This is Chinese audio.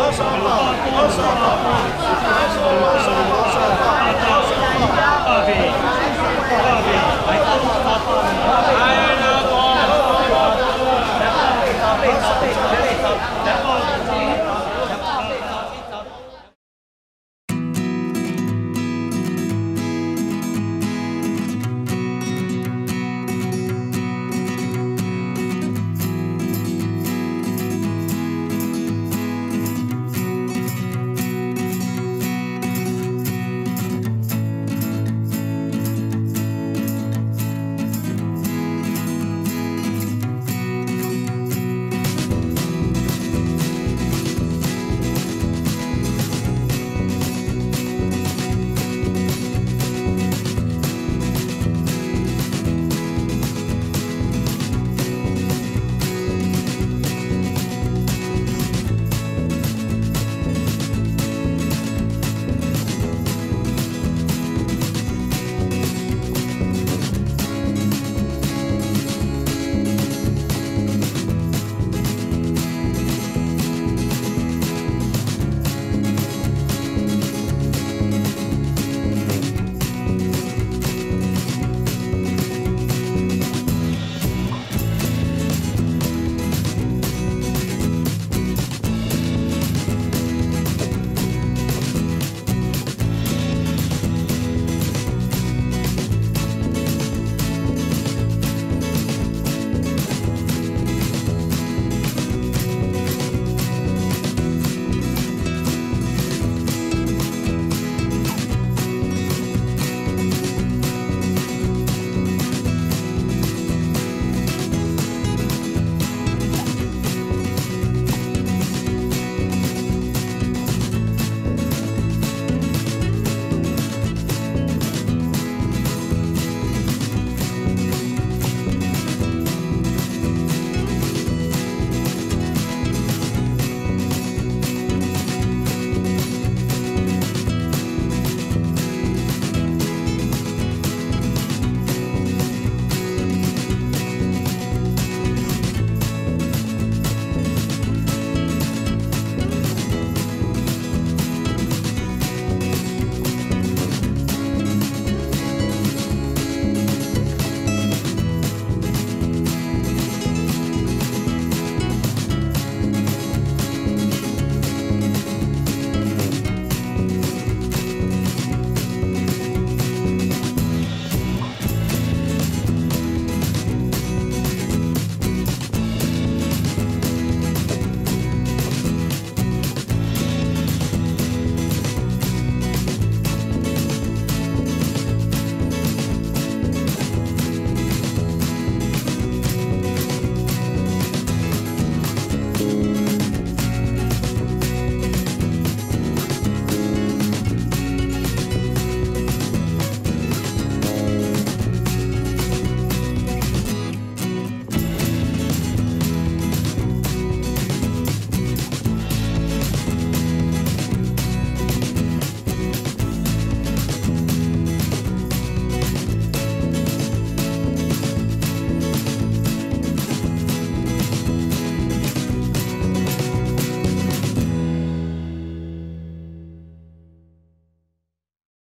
二十二号二十二号。二十二号